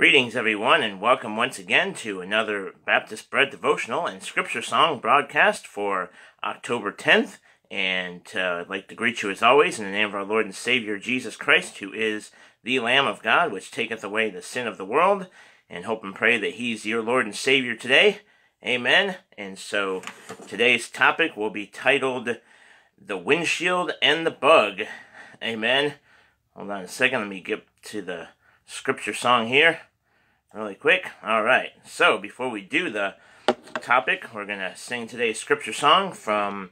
Greetings, everyone, and welcome once again to another Baptist Bread devotional and scripture song broadcast for October 10th. And uh, I'd like to greet you as always in the name of our Lord and Savior Jesus Christ, who is the Lamb of God, which taketh away the sin of the world, and hope and pray that He's your Lord and Savior today. Amen. And so today's topic will be titled The Windshield and the Bug. Amen. Hold on a second, let me get to the scripture song here really quick. All right. So before we do the topic, we're going to sing today's scripture song from,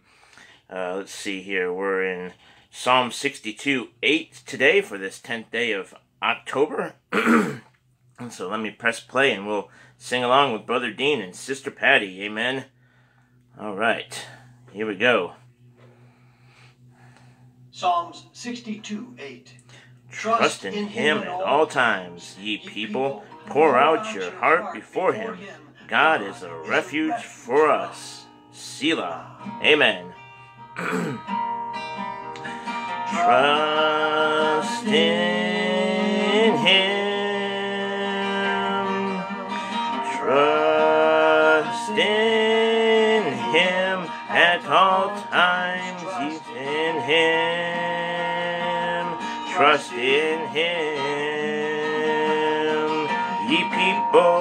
uh, let's see here, we're in Psalm 62 8 today for this 10th day of October. and so let me press play and we'll sing along with Brother Dean and Sister Patty. Amen. All right. Here we go. Psalms 62 8. Trust in him at all times, ye people. Pour out your heart before him. God is a refuge for us. Selah. Amen. Trust in him. Trust in him at all times. He's in him. Trust in him. People,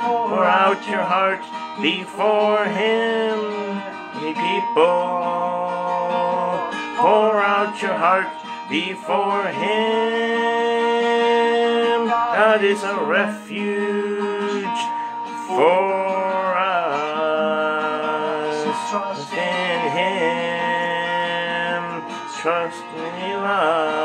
pour out your heart before him. Ye people, pour out your heart before him. God is a refuge for us. Trust in him. Trust in love.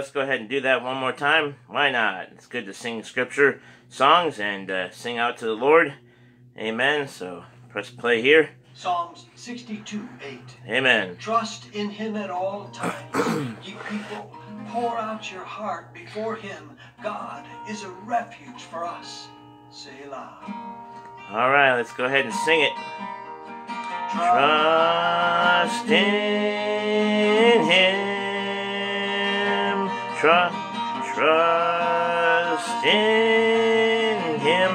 Let's go ahead and do that one more time. Why not? It's good to sing scripture songs and uh, sing out to the Lord. Amen. So press play here. Psalms 62 8. Amen. Trust in him at all times. Ye people, pour out your heart before him. God is a refuge for us. Selah. All right, let's go ahead and sing it. Trust in Him. Trust, trust in Him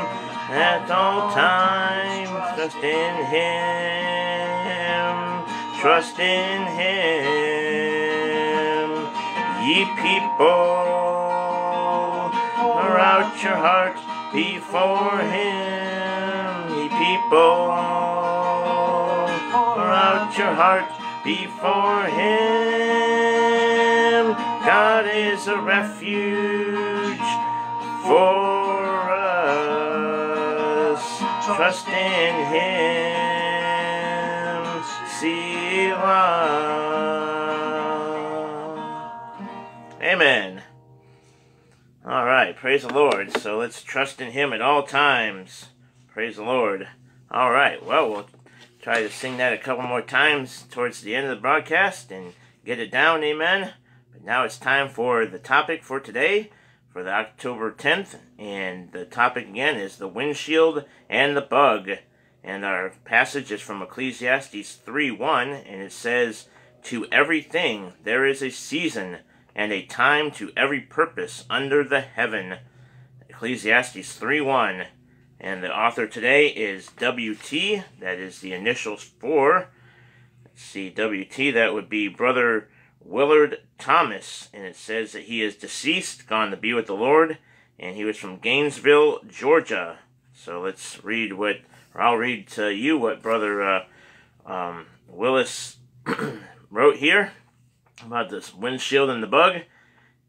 at all times. Trust in Him. Trust in Him. Ye people, pour out your heart before Him. Ye people pour out your heart before Him. God is a refuge for us. Trust in Him. Selah. Amen. All right, praise the Lord. So let's trust in Him at all times. Praise the Lord. All right, well, we'll try to sing that a couple more times towards the end of the broadcast and get it down, amen. But now it's time for the topic for today, for the October 10th, and the topic again is the windshield and the bug. And our passage is from Ecclesiastes 3 1, and it says, To everything there is a season, and a time to every purpose under the heaven. Ecclesiastes 3 1. And the author today is WT, that is the initials for, let's see, WT, that would be Brother Willard Thomas. And it says that he is deceased, gone to be with the Lord, and he was from Gainesville, Georgia. So let's read what, or I'll read to you what Brother uh, um, Willis wrote here about this windshield and the bug.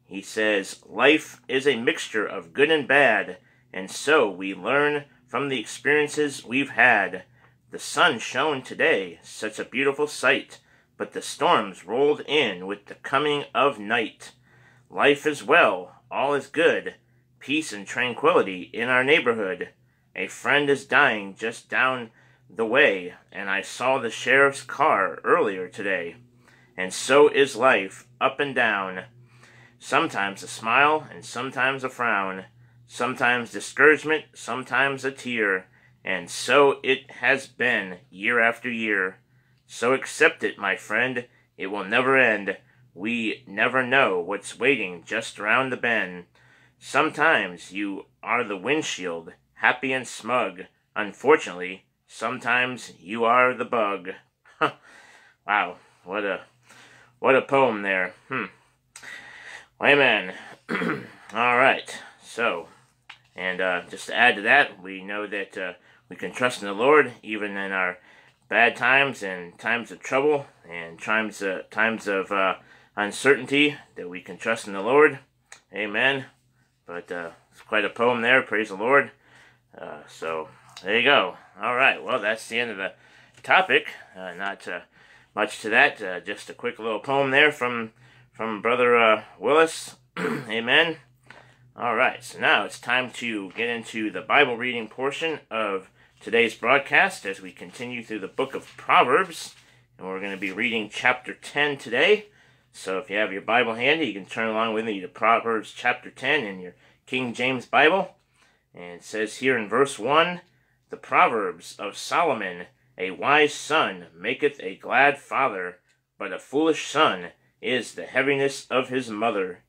He says, Life is a mixture of good and bad and so we learn from the experiences we've had. The sun shone today, such a beautiful sight, but the storms rolled in with the coming of night. Life is well, all is good, peace and tranquility in our neighborhood. A friend is dying just down the way, and I saw the sheriff's car earlier today. And so is life, up and down. Sometimes a smile and sometimes a frown sometimes discouragement, sometimes a tear, and so it has been year after year. So accept it, my friend. It will never end. We never know what's waiting just around the bend. Sometimes you are the windshield, happy and smug. Unfortunately, sometimes you are the bug. wow, what a what a poem there. Hmm. Amen. All right. So, and uh, just to add to that, we know that uh, we can trust in the Lord even in our bad times and times of trouble and times uh, times of uh, uncertainty. That we can trust in the Lord. Amen. But uh, it's quite a poem there. Praise the Lord. Uh, so there you go. All right. Well, that's the end of the topic. not much to that. just a quick little poem there from from Brother Willis. Amen. All right, so now it's time to get into the Bible reading portion of today's broadcast as we continue through the book of Proverbs. And we're going to be reading chapter 10 today. So if you have your Bible handy, you can turn along with me to Proverbs chapter 10 in your King James Bible. And it says here in verse 1 The Proverbs of Solomon A wise son maketh a glad father, but a foolish son is the heaviness of his mother.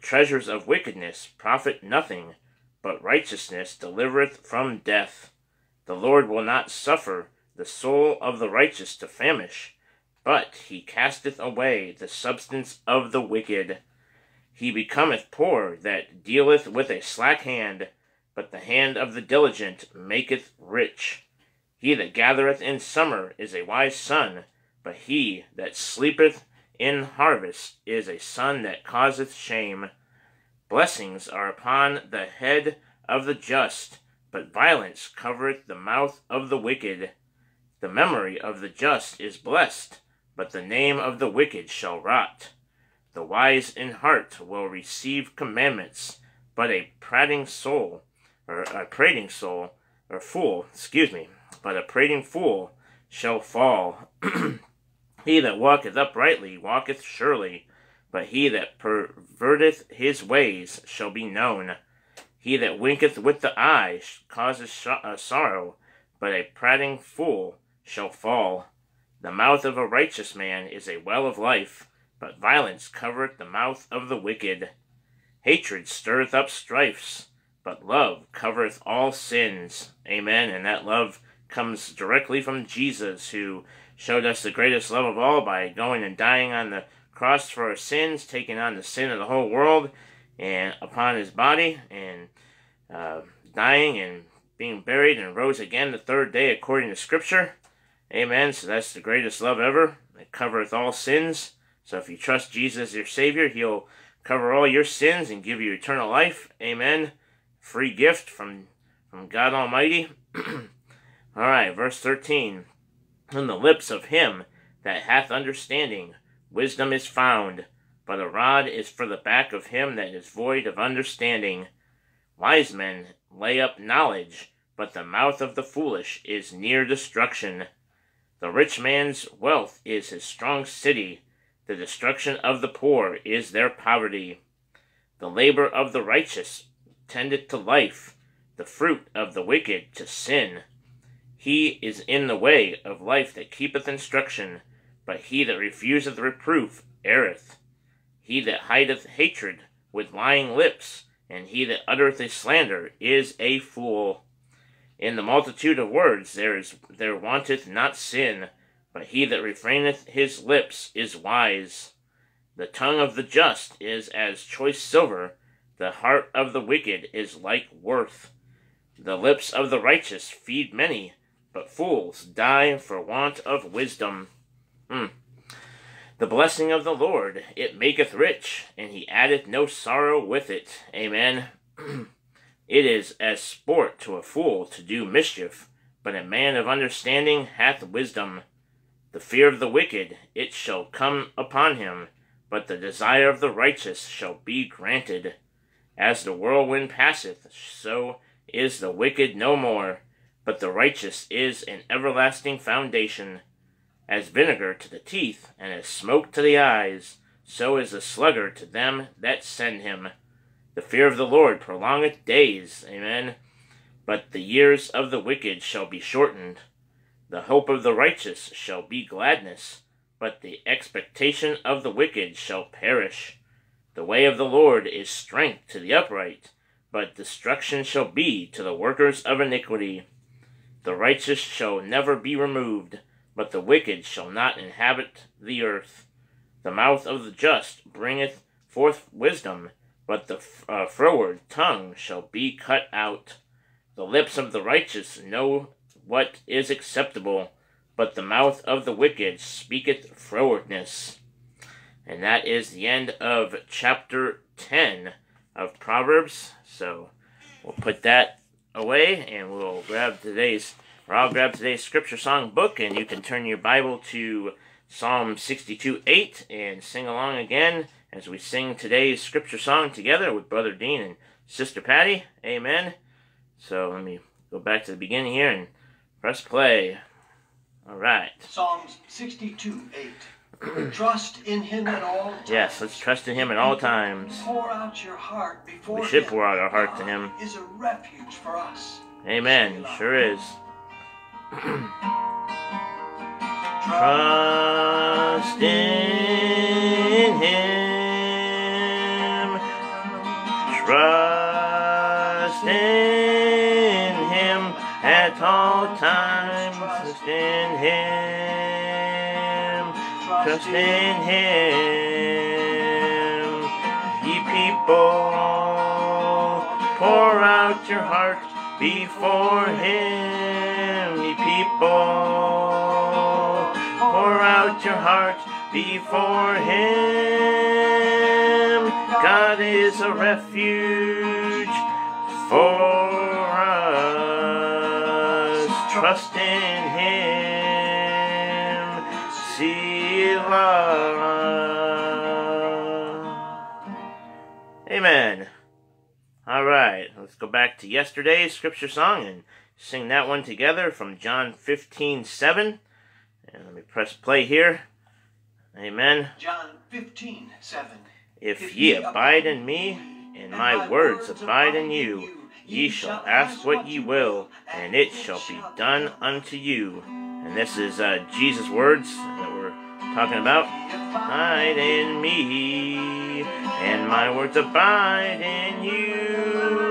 Treasures of wickedness profit nothing, but righteousness delivereth from death. The Lord will not suffer the soul of the righteous to famish, but he casteth away the substance of the wicked. He becometh poor that dealeth with a slack hand, but the hand of the diligent maketh rich. He that gathereth in summer is a wise son, but he that sleepeth in harvest is a son that causeth shame. Blessings are upon the head of the just, but violence covereth the mouth of the wicked. The memory of the just is blessed, but the name of the wicked shall rot. The wise in heart will receive commandments, but a prating soul, or a prating soul, or fool, excuse me, but a prating fool shall fall. He that walketh uprightly walketh surely, but he that perverteth his ways shall be known. He that winketh with the eye causeth uh, sorrow, but a prating fool shall fall. The mouth of a righteous man is a well of life, but violence covereth the mouth of the wicked. Hatred stirreth up strifes, but love covereth all sins. Amen. And that love comes directly from Jesus, who showed us the greatest love of all by going and dying on the cross for our sins, taking on the sin of the whole world and upon his body, and uh, dying and being buried and rose again the third day according to Scripture. Amen. So that's the greatest love ever. It covereth all sins. So if you trust Jesus your Savior, He'll cover all your sins and give you eternal life. Amen. Free gift from from God Almighty. all right, verse 13 in the lips of him that hath understanding wisdom is found, but a rod is for the back of him that is void of understanding. Wise men lay up knowledge, but the mouth of the foolish is near destruction. The rich man's wealth is his strong city, the destruction of the poor is their poverty. The labor of the righteous tendeth to life, the fruit of the wicked to sin. He is in the way of life that keepeth instruction, but he that refuseth reproof erreth. He that hideth hatred with lying lips, and he that uttereth a slander, is a fool. In the multitude of words there is there wanteth not sin, but he that refraineth his lips is wise. The tongue of the just is as choice silver, the heart of the wicked is like worth. The lips of the righteous feed many, but fools die for want of wisdom. Hmm. The blessing of the Lord, it maketh rich, and he addeth no sorrow with it. Amen. it is as sport to a fool to do mischief, but a man of understanding hath wisdom. The fear of the wicked, it shall come upon him, but the desire of the righteous shall be granted. As the whirlwind passeth, so is the wicked no more but the righteous is an everlasting foundation. As vinegar to the teeth, and as smoke to the eyes, so is the sluggard to them that send him. The fear of the Lord prolongeth days. Amen. But the years of the wicked shall be shortened. The hope of the righteous shall be gladness, but the expectation of the wicked shall perish. The way of the Lord is strength to the upright, but destruction shall be to the workers of iniquity. The righteous shall never be removed, but the wicked shall not inhabit the earth. The mouth of the just bringeth forth wisdom, but the uh, froward tongue shall be cut out. The lips of the righteous know what is acceptable, but the mouth of the wicked speaketh frowardness. And that is the end of chapter 10 of Proverbs. So we'll put that away and we'll grab today's, or I'll grab today's scripture song book and you can turn your Bible to Psalm 62 8 and sing along again as we sing today's scripture song together with Brother Dean and Sister Patty. Amen. So let me go back to the beginning here and press play. All right. Psalms 62 8. trust in him at all times. Yes, let's trust in him at all times. Pour out your heart before We should him. pour out our heart to him. Is a refuge for us. Amen. Sure is. Trust in him. Trust in him at all times. Trust in him. Trust in him. Ye people, pour out your heart before him. Pour out your heart before him. God is a refuge for us. Trust in him. Selah. Amen. All right, let's go back to yesterday's scripture song and sing that one together from John 15 7. And let me press play here. Amen. John 15 7. If ye abide in me, and my words abide in you, ye shall ask what ye will, and it shall be done unto you. And this is uh, Jesus' words that we're talking about. Abide in me, and my words abide in you.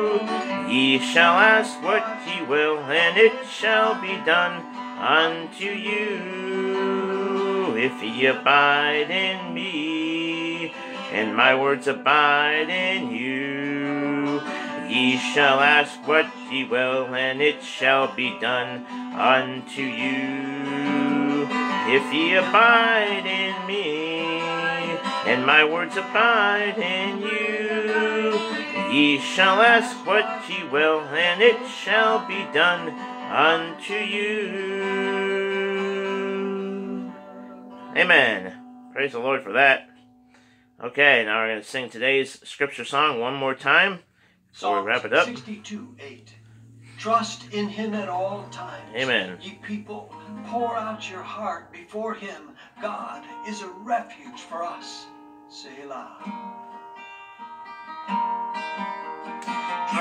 Ye shall ask what will, and it shall be done unto you. If ye abide in me, and my words abide in you, ye shall ask what ye will, and it shall be done unto you. If ye abide in me, and my words abide in you, ye shall ask what ye will, and it shall be done unto you. Amen. Praise the Lord for that. Okay, now we're going to sing today's scripture song one more time before we wrap it up. 62 8. Trust in him at all times. Amen. Ye people, pour out your heart before him. God is a refuge for us. Selah.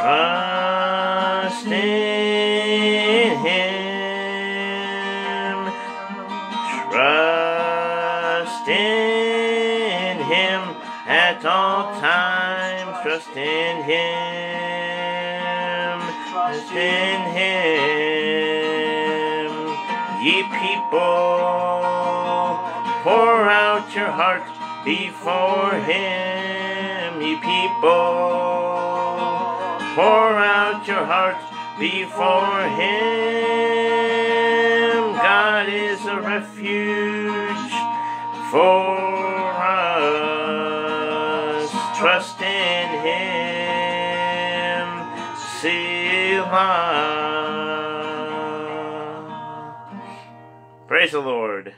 Trust in Him. Trust in Him at all times. Trust in Him. Trust in Him. Ye people, pour out your heart before Him. Ye people, pour out your heart before Him. God is a refuge for us. Trust in Him. Selah. Praise the Lord.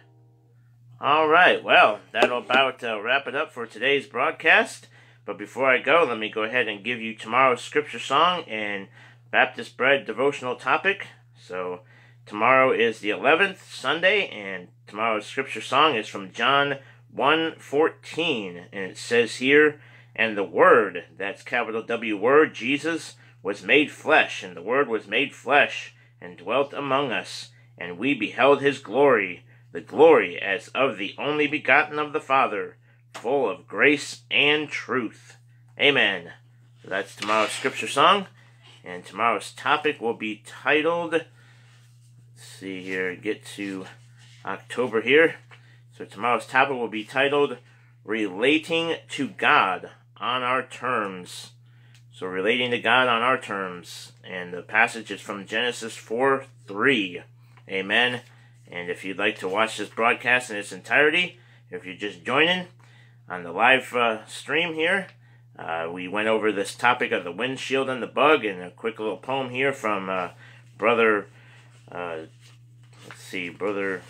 All right, well, that'll about uh, wrap it up for today's broadcast. But before I go, let me go ahead and give you tomorrow's scripture song and Baptist Bread devotional topic. So, tomorrow is the 11th, Sunday, and tomorrow's scripture song is from John 1:14, and it says here, "And the Word, that's capital W Word, Jesus, was made flesh, and the Word was made flesh, and dwelt among us, and we beheld his glory, the glory as of the only begotten of the Father, full of grace and truth. Amen. So that's tomorrow's scripture song, and tomorrow's topic will be titled. Let's see here, get to October here. So tomorrow's topic will be titled Relating to God on Our Terms. So relating to God on our terms. And the passage is from Genesis 4 3. Amen. And if you'd like to watch this broadcast in its entirety, if you're just joining on the live uh, stream here, uh, we went over this topic of the windshield and the bug, and a quick little poem here from uh, Brother, uh, let's see, Brother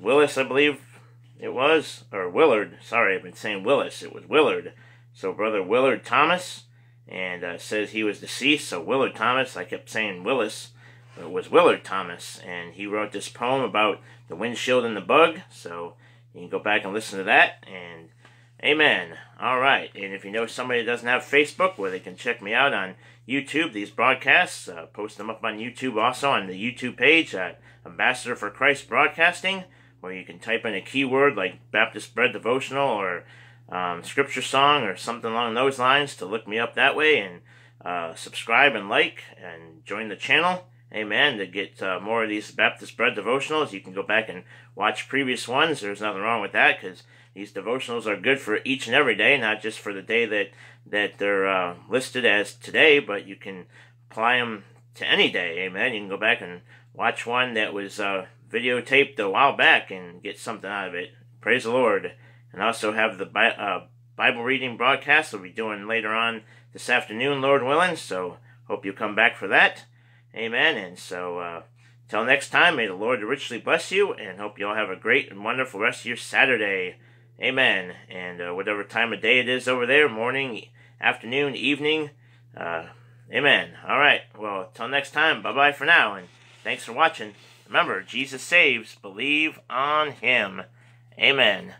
Willis, I believe it was, or Willard. Sorry, I've been saying Willis. It was Willard. So Brother Willard Thomas, and uh, says he was deceased. So Willard Thomas, I kept saying Willis, it was Willard Thomas, and he wrote this poem about the windshield and the bug. So you can go back and listen to that. And amen. All right. And if you know somebody that doesn't have Facebook, where they can check me out on YouTube, these broadcasts, uh, post them up on YouTube also on the YouTube page at Ambassador for Christ Broadcasting, where you can type in a keyword like Baptist Bread Devotional or um, scripture song or something along those lines to look me up that way and uh, subscribe and like and join the channel. Amen. To get uh, more of these Baptist Bread devotionals, you can go back and watch previous ones. There's nothing wrong with that because these devotionals are good for each and every day, not just for the day that that they're uh, listed as today, but you can apply them to any day. Amen. You can go back and watch one that was uh, videotaped a while back and get something out of it. Praise the Lord. And also have the uh, Bible reading broadcast we'll be doing later on this afternoon, Lord willing. So hope you come back for that. Amen. And so, uh, till next time, may the Lord richly bless you, and hope you all have a great and wonderful rest of your Saturday. Amen. And uh, whatever time of day it is over there, morning, afternoon, evening. Uh, amen. All right. Well, till next time, bye bye for now, and thanks for watching. Remember, Jesus saves. Believe on Him. Amen.